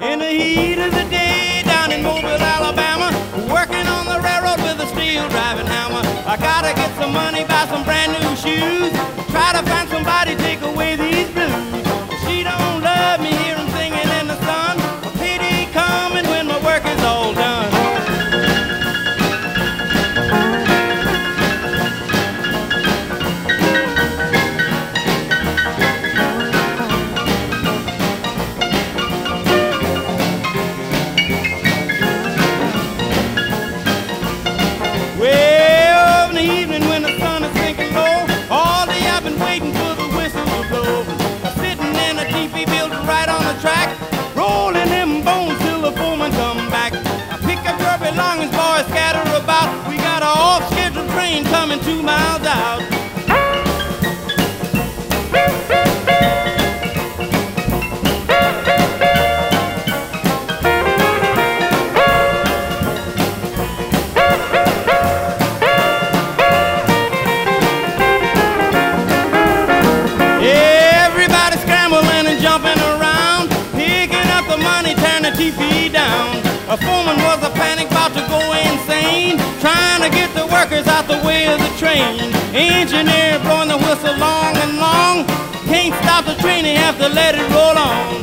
the heat of the day down in Mobile, Alabama, working on the railroad with a steel driving hammer. I gotta get some money, buy some brand new shoes, building right on the track, rolling them bones till the foreman come back. I pick up your belongings, boys, scatter about. We got a off-schedule train coming two miles out. Jumping the TV down. A foreman was a panic, about to go insane, trying to get the workers out the way of the train. Engineer blowing the whistle long and long, can't stop the train, he have to let it roll on.